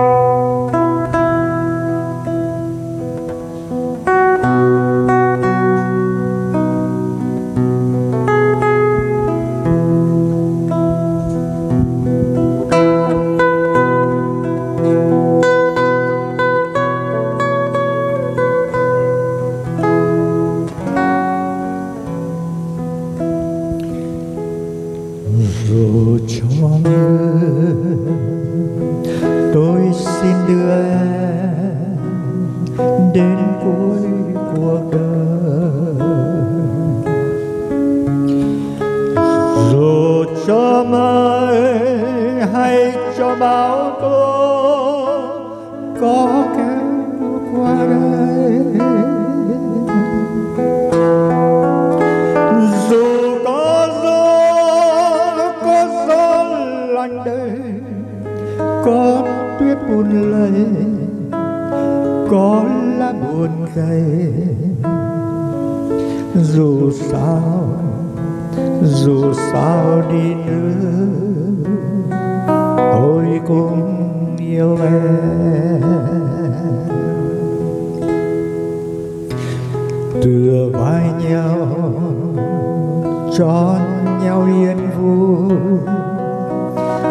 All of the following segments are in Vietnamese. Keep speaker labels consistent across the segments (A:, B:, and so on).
A: dù cuối cuộc đời dù cho mai hay cho bão tố có kéo qua đây dù có gió có gió lạnh đây có tuyết buồn lầy, có lá buồn cay dù sao dù sao đi nữa, tôi cũng yêu em. Tựa vai nhau cho nhau yên vui,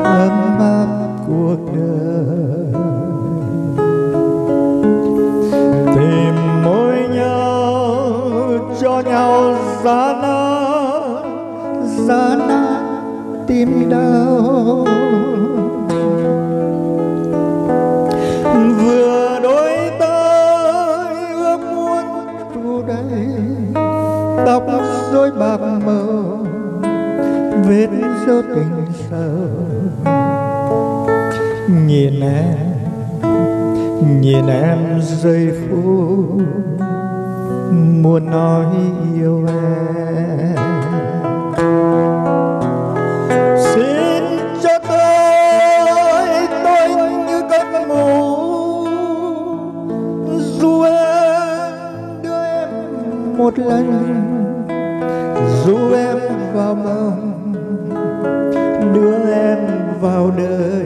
A: ấm áp cuộc đời. Giá nát tim đau. Vừa đôi tôi ước muốn thu đây tóc rối bạc mờ, vết dấu tình sâu nhìn em nhìn em giây phút, muốn nói yêu em. Em vào mộng. Đưa em vào đời.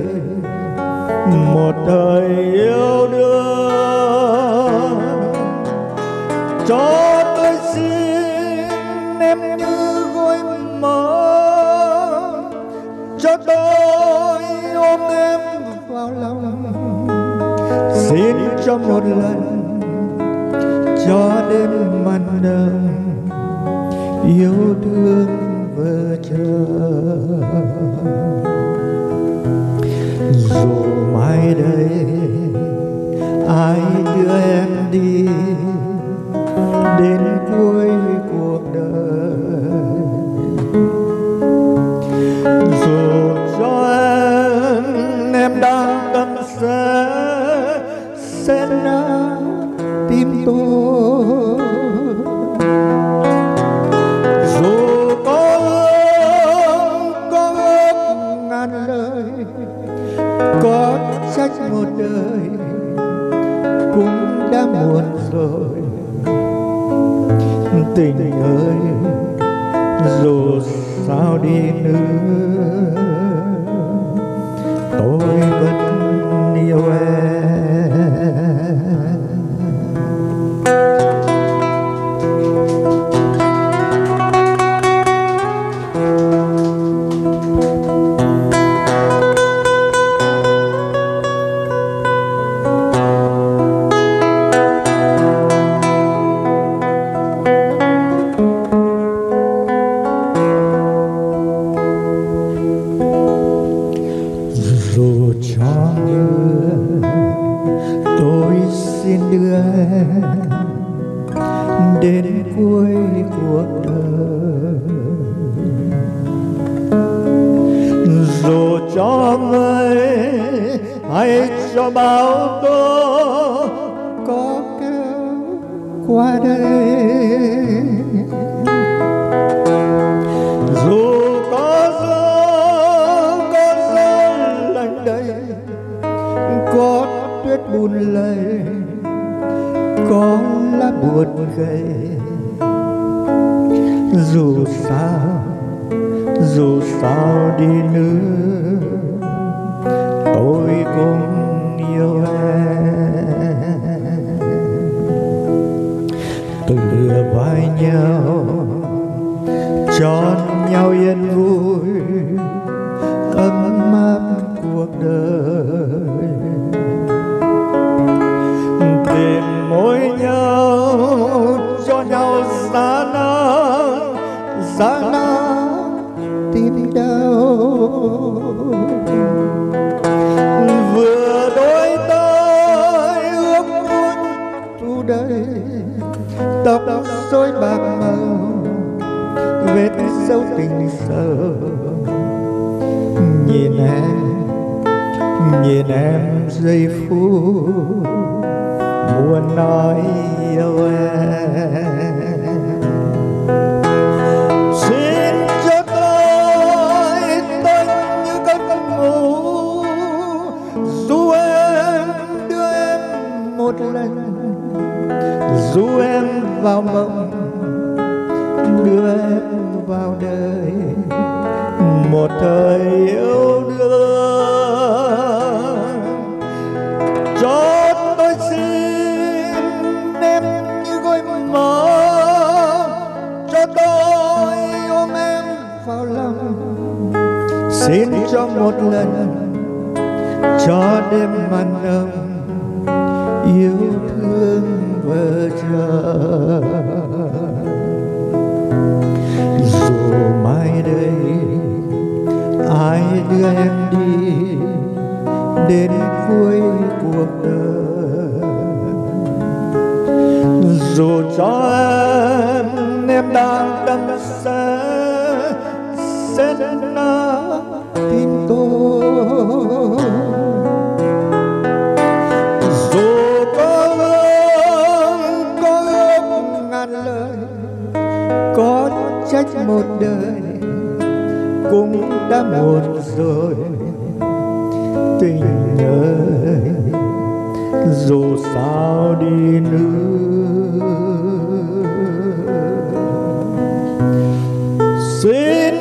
A: Một đời yêu đương. Cho tôi xin em như gối mơ. Cho tôi ôm em vào lòng. Xin cho một lần. Cho đêm màn nồng yêu thương vợ chồng. Dù mai đây ai đưa em đi đến tình ơi dù sao đi nữa. Đến cuối cuộc đời. Dù cho mây hay cho bão tố có kéo qua đây. Dù có gió có gió lạnh đây có tuyết buồn lầy có lá buồn gầy dù sao dù sao đi nữa tôi cũng đây tóc rối bạc màu, vết sâu tình sầu nhìn em nhìn em giây phút muốn nói yêu em. Xin cho tôi tôi như cơn ngủ dù em đưa em một lần dù em vào mộng, đưa em vào đời. Một thời yêu đương, cho tôi xin em như gối mơ. Cho tôi ôm em vào lòng, xin cho một lần, cho đêm màn âm yêu em đi đến cuối cuộc đời. Dù cho em em đang đắm say, sẽ nát tim tôi. rơi tình ơi dù sao đi nữa. Xin